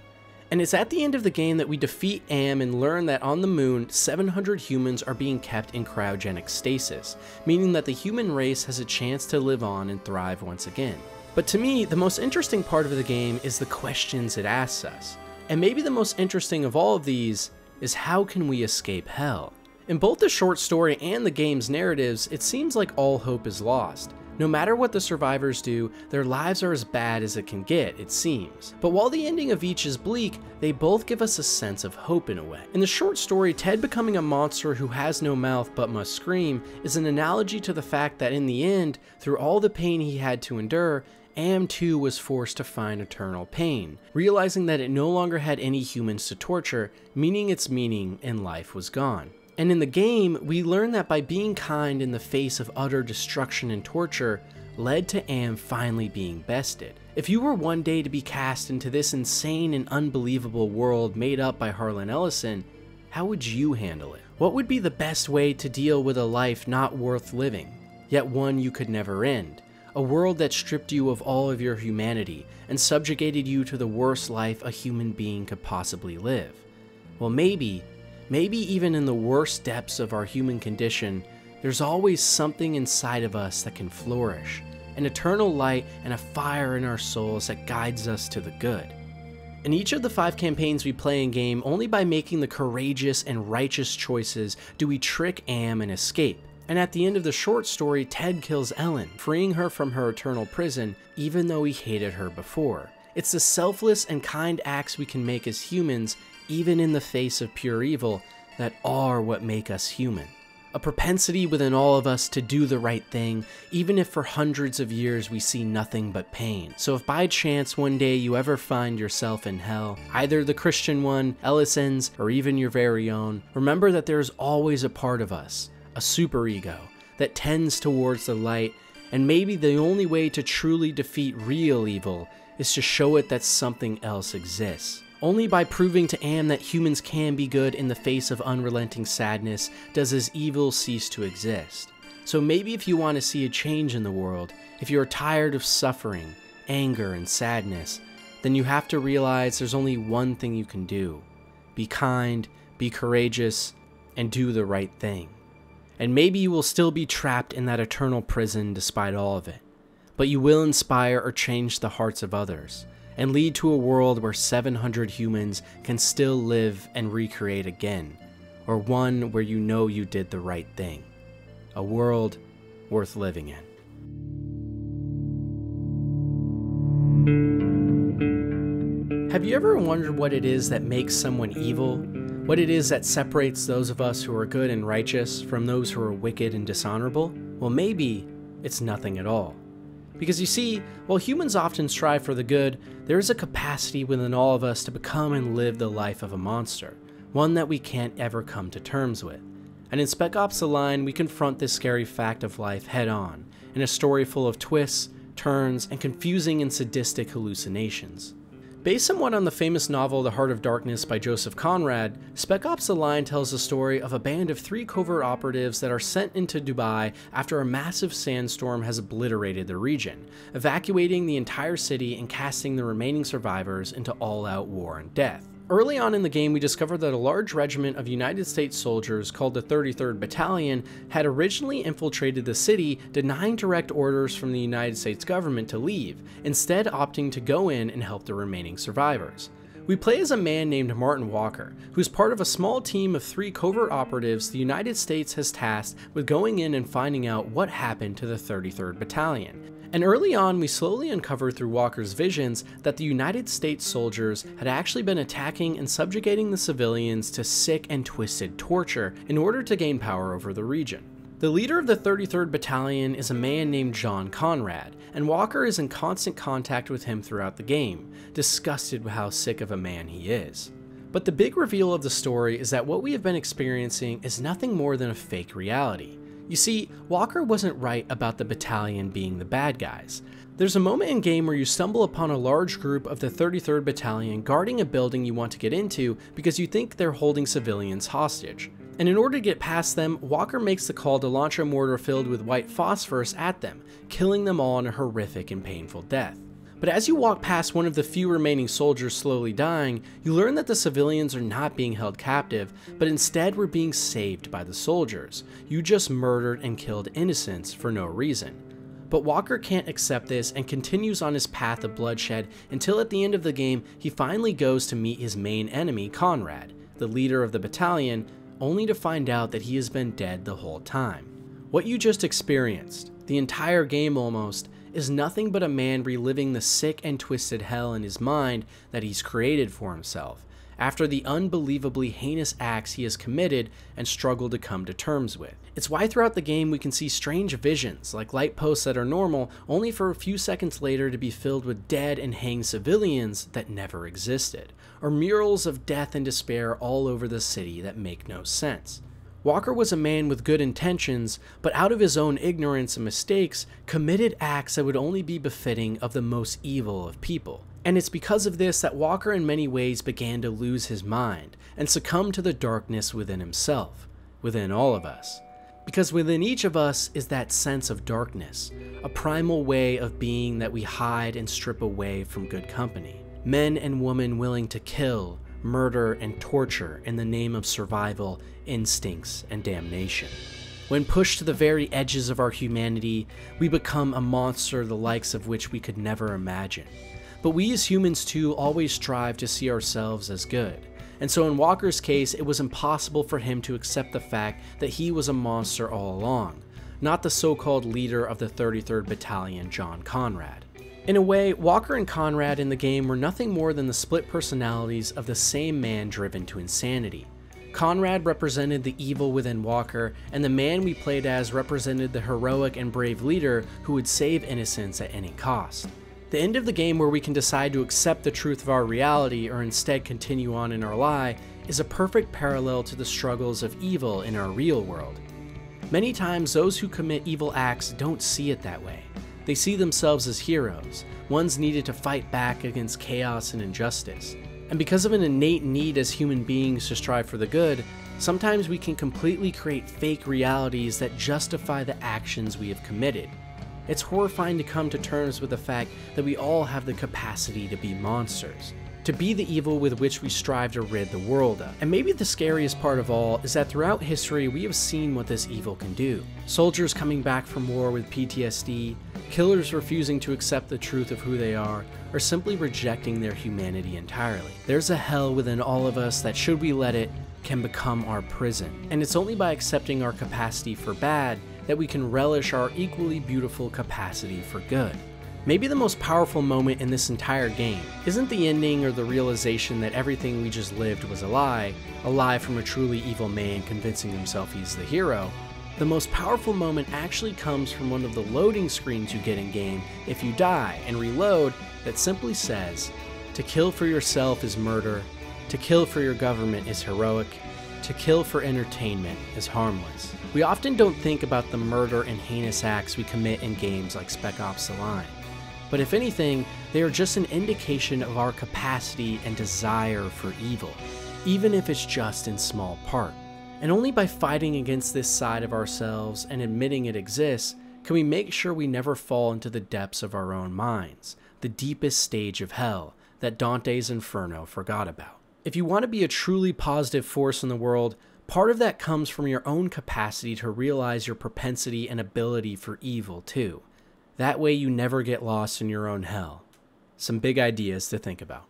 And it's at the end of the game that we defeat Am and learn that on the moon, 700 humans are being kept in cryogenic stasis, meaning that the human race has a chance to live on and thrive once again. But to me, the most interesting part of the game is the questions it asks us. And maybe the most interesting of all of these is how can we escape hell? In both the short story and the game's narratives, it seems like all hope is lost. No matter what the survivors do, their lives are as bad as it can get, it seems. But while the ending of each is bleak, they both give us a sense of hope in a way. In the short story, Ted becoming a monster who has no mouth but must scream is an analogy to the fact that in the end, through all the pain he had to endure, Am too was forced to find eternal pain, realizing that it no longer had any humans to torture, meaning its meaning in life was gone. And in the game, we learn that by being kind in the face of utter destruction and torture led to Am finally being bested. If you were one day to be cast into this insane and unbelievable world made up by Harlan Ellison, how would you handle it? What would be the best way to deal with a life not worth living, yet one you could never end? A world that stripped you of all of your humanity and subjugated you to the worst life a human being could possibly live. Well, maybe, maybe even in the worst depths of our human condition, there's always something inside of us that can flourish, an eternal light and a fire in our souls that guides us to the good. In each of the five campaigns we play in game, only by making the courageous and righteous choices do we trick Am and escape. And at the end of the short story, Ted kills Ellen, freeing her from her eternal prison, even though he hated her before. It's the selfless and kind acts we can make as humans, even in the face of pure evil, that are what make us human. A propensity within all of us to do the right thing, even if for hundreds of years we see nothing but pain. So if by chance one day you ever find yourself in hell, either the Christian one, Ellison's, or even your very own, remember that there is always a part of us, a superego that tends towards the light And maybe the only way to truly defeat real evil is to show it that something else exists. Only by proving to Am that humans can be good in the face of unrelenting sadness does his evil cease to exist. So maybe if you want to see a change in the world, if you are tired of suffering, anger, and sadness, then you have to realize there's only one thing you can do be kind, be courageous, and do the right thing. And maybe you will still be trapped in that eternal prison despite all of it, but you will inspire or change the hearts of others and lead to a world where 700 humans can still live and recreate again, or one where you know you did the right thing. A world worth living in. Have you ever wondered what it is that makes someone evil? What it is that separates those of us who are good and righteous from those who are wicked and dishonorable? Well, maybe it's nothing at all. Because you see, while humans often strive for the good, there is a capacity within all of us to become and live the life of a monster, one that we can't ever come to terms with. And in Spec Ops The Line, we confront this scary fact of life head on, in a story full of twists, turns, and confusing and sadistic hallucinations. Based somewhat on the famous novel The Heart of Darkness by Joseph Conrad, Spec Ops The Line tells the story of a band of three covert operatives that are sent into Dubai after a massive sandstorm has obliterated the region, evacuating the entire city and casting the remaining survivors into all out war and death. Early on in the game, we discovered that a large regiment of United States soldiers called the 33rd Battalion had originally infiltrated the city, denying direct orders from the United States government to leave, instead opting to go in and help the remaining survivors. We play as a man named Martin Walker, who's part of a small team of three covert operatives the United States has tasked with going in and finding out what happened to the 33rd Battalion, and early on, we slowly uncover through Walker's visions that the United States soldiers had actually been attacking and subjugating the civilians to sick and twisted torture in order to gain power over the region. The leader of the 33rd Battalion is a man named John Conrad, and Walker is in constant contact with him throughout the game, disgusted with how sick of a man he is. But the big reveal of the story is that what we have been experiencing is nothing more than a fake reality. You see, Walker wasn't right about the battalion being the bad guys. There's a moment in game where you stumble upon a large group of the 33rd Battalion guarding a building you want to get into because you think they're holding civilians hostage. And in order to get past them, Walker makes the call to launch a mortar filled with white phosphorus at them, killing them all in a horrific and painful death. But as you walk past one of the few remaining soldiers slowly dying, you learn that the civilians are not being held captive, but instead were being saved by the soldiers. You just murdered and killed innocents for no reason. But Walker can't accept this and continues on his path of bloodshed until at the end of the game he finally goes to meet his main enemy, Conrad, the leader of the battalion, only to find out that he has been dead the whole time. What you just experienced, the entire game almost, is nothing but a man reliving the sick and twisted hell in his mind that he's created for himself, after the unbelievably heinous acts he has committed and struggled to come to terms with. It's why throughout the game we can see strange visions, like light posts that are normal, only for a few seconds later to be filled with dead and hanged civilians that never existed, or murals of death and despair all over the city that make no sense. Walker was a man with good intentions, but out of his own ignorance and mistakes, committed acts that would only be befitting of the most evil of people. And it's because of this that Walker in many ways began to lose his mind and succumb to the darkness within himself, within all of us. Because within each of us is that sense of darkness, a primal way of being that we hide and strip away from good company. Men and women willing to kill, murder, and torture in the name of survival, instincts, and damnation. When pushed to the very edges of our humanity, we become a monster the likes of which we could never imagine. But we as humans too always strive to see ourselves as good. And so in Walker's case, it was impossible for him to accept the fact that he was a monster all along, not the so called leader of the 33rd Battalion, John Conrad. In a way, Walker and Conrad in the game were nothing more than the split personalities of the same man driven to insanity. Conrad represented the evil within Walker, and the man we played as represented the heroic and brave leader who would save innocents at any cost. The end of the game where we can decide to accept the truth of our reality or instead continue on in our lie is a perfect parallel to the struggles of evil in our real world. Many times those who commit evil acts don't see it that way. They see themselves as heroes, ones needed to fight back against chaos and injustice. And because of an innate need as human beings to strive for the good, sometimes we can completely create fake realities that justify the actions we have committed. It's horrifying to come to terms with the fact that we all have the capacity to be monsters, to be the evil with which we strive to rid the world of. And maybe the scariest part of all is that throughout history we have seen what this evil can do. Soldiers coming back from war with PTSD, killers refusing to accept the truth of who they are, or simply rejecting their humanity entirely. There's a hell within all of us that, should we let it, can become our prison. And it's only by accepting our capacity for bad that we can relish our equally beautiful capacity for good. Maybe the most powerful moment in this entire game isn't the ending or the realization that everything we just lived was a lie, a lie from a truly evil man convincing himself he's the hero. The most powerful moment actually comes from one of the loading screens you get in game if you die and reload that simply says, To kill for yourself is murder, to kill for your government is heroic, to kill for entertainment is harmless. We often don't think about the murder and heinous acts we commit in games like Spec Ops The Line. But if anything, they are just an indication of our capacity and desire for evil, even if it's just in small part. And only by fighting against this side of ourselves and admitting it exists can we make sure we never fall into the depths of our own minds, the deepest stage of hell that Dante's Inferno forgot about. If you want to be a truly positive force in the world, part of that comes from your own capacity to realize your propensity and ability for evil, too. That way, you never get lost in your own hell. Some big ideas to think about.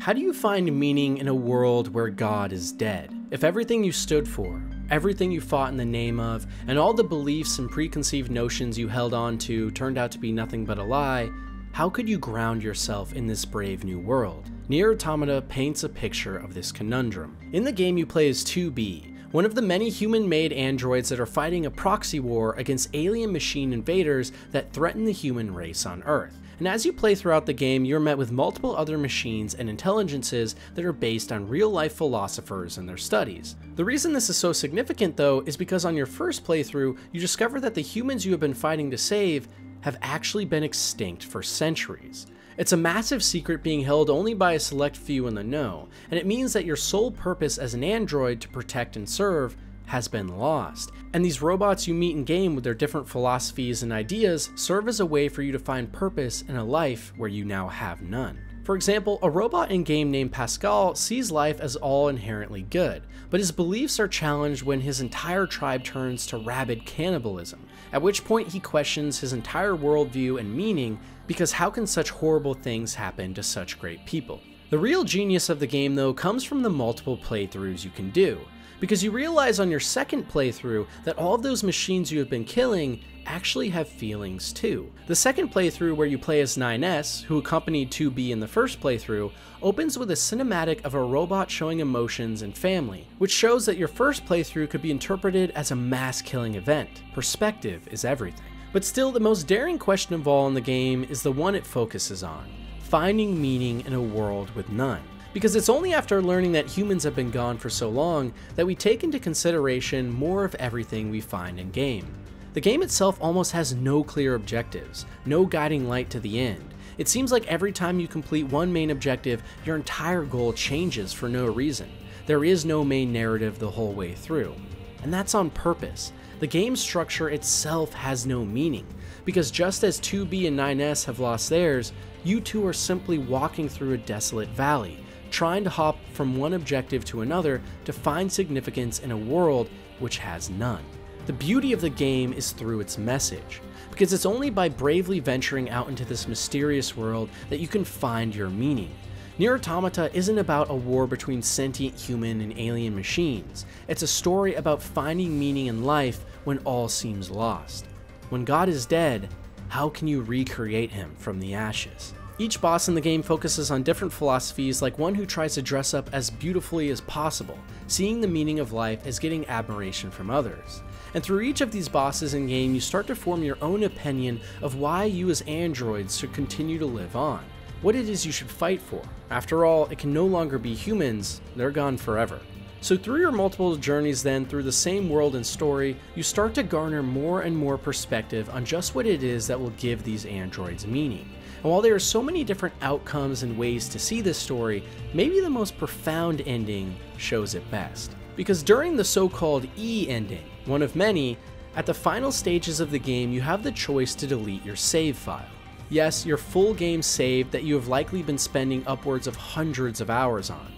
How do you find meaning in a world where God is dead? If everything you stood for, everything you fought in the name of, and all the beliefs and preconceived notions you held on to turned out to be nothing but a lie, how could you ground yourself in this brave new world? Nier Automata paints a picture of this conundrum. In the game, you play as 2B, one of the many human made androids that are fighting a proxy war against alien machine invaders that threaten the human race on Earth. And as you play throughout the game, you're met with multiple other machines and intelligences that are based on real life philosophers and their studies. The reason this is so significant, though, is because on your first playthrough, you discover that the humans you have been fighting to save have actually been extinct for centuries. It's a massive secret being held only by a select few in the know, and it means that your sole purpose as an android to protect and serve has been lost. And these robots you meet in game with their different philosophies and ideas serve as a way for you to find purpose in a life where you now have none. For example, a robot in game named Pascal sees life as all inherently good, but his beliefs are challenged when his entire tribe turns to rabid cannibalism, at which point he questions his entire worldview and meaning because how can such horrible things happen to such great people? The real genius of the game, though, comes from the multiple playthroughs you can do because you realize on your second playthrough that all of those machines you have been killing actually have feelings too. The second playthrough, where you play as 9S, who accompanied 2B in the first playthrough, opens with a cinematic of a robot showing emotions and family, which shows that your first playthrough could be interpreted as a mass killing event. Perspective is everything. But still, the most daring question of all in the game is the one it focuses on finding meaning in a world with none because it's only after learning that humans have been gone for so long that we take into consideration more of everything we find in game. The game itself almost has no clear objectives, no guiding light to the end. It seems like every time you complete one main objective, your entire goal changes for no reason. There is no main narrative the whole way through. And that's on purpose. The game structure itself has no meaning, because just as 2B and 9S have lost theirs, you two are simply walking through a desolate valley, trying to hop from one objective to another to find significance in a world which has none. The beauty of the game is through its message, because it's only by bravely venturing out into this mysterious world that you can find your meaning. Nier Automata isn't about a war between sentient human and alien machines. It's a story about finding meaning in life when all seems lost. When God is dead, how can you recreate him from the ashes? Each boss in the game focuses on different philosophies like one who tries to dress up as beautifully as possible, seeing the meaning of life as getting admiration from others. And through each of these bosses in game, you start to form your own opinion of why you as androids should continue to live on, what it is you should fight for. After all, it can no longer be humans, they're gone forever. So, through your multiple journeys, then, through the same world and story, you start to garner more and more perspective on just what it is that will give these androids meaning. And while there are so many different outcomes and ways to see this story, maybe the most profound ending shows it best. Because during the so called E ending, one of many, at the final stages of the game, you have the choice to delete your save file. Yes, your full game save that you have likely been spending upwards of hundreds of hours on.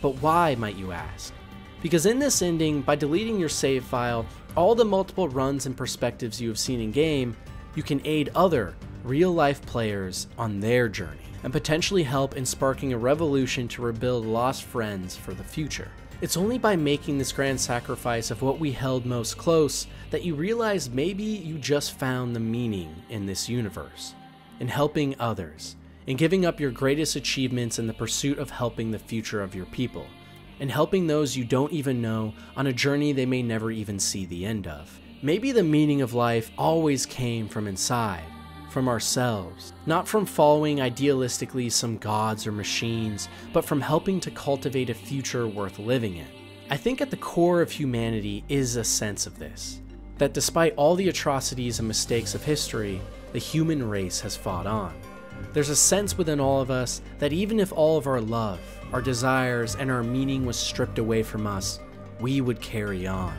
But why, might you ask? Because in this ending, by deleting your save file, all the multiple runs and perspectives you have seen in game, you can aid other, real life players on their journey, and potentially help in sparking a revolution to rebuild lost friends for the future. It's only by making this grand sacrifice of what we held most close that you realize maybe you just found the meaning in this universe, in helping others, in giving up your greatest achievements in the pursuit of helping the future of your people and helping those you don't even know on a journey they may never even see the end of. Maybe the meaning of life always came from inside, from ourselves, not from following idealistically some gods or machines, but from helping to cultivate a future worth living in. I think at the core of humanity is a sense of this that despite all the atrocities and mistakes of history, the human race has fought on. There's a sense within all of us that even if all of our love, our desires, and our meaning was stripped away from us, we would carry on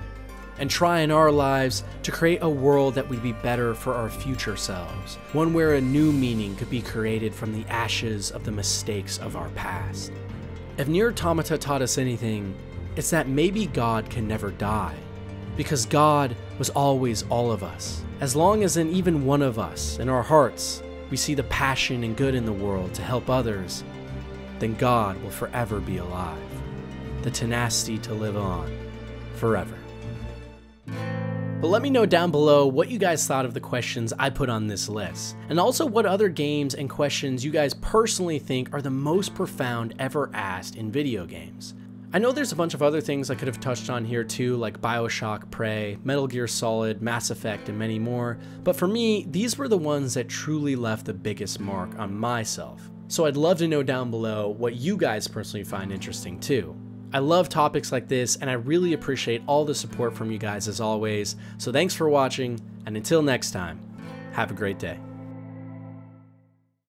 and try in our lives to create a world that would be better for our future selves, one where a new meaning could be created from the ashes of the mistakes of our past. If Nier Automata taught us anything, it's that maybe God can never die, because God was always all of us. As long as in even one of us, in our hearts, we see the passion and good in the world to help others, then God will forever be alive. The tenacity to live on forever. But let me know down below what you guys thought of the questions I put on this list, and also what other games and questions you guys personally think are the most profound ever asked in video games. I know there's a bunch of other things I could have touched on here too, like Bioshock, Prey, Metal Gear Solid, Mass Effect, and many more, but for me, these were the ones that truly left the biggest mark on myself. So I'd love to know down below what you guys personally find interesting too. I love topics like this, and I really appreciate all the support from you guys as always. So thanks for watching, and until next time, have a great day.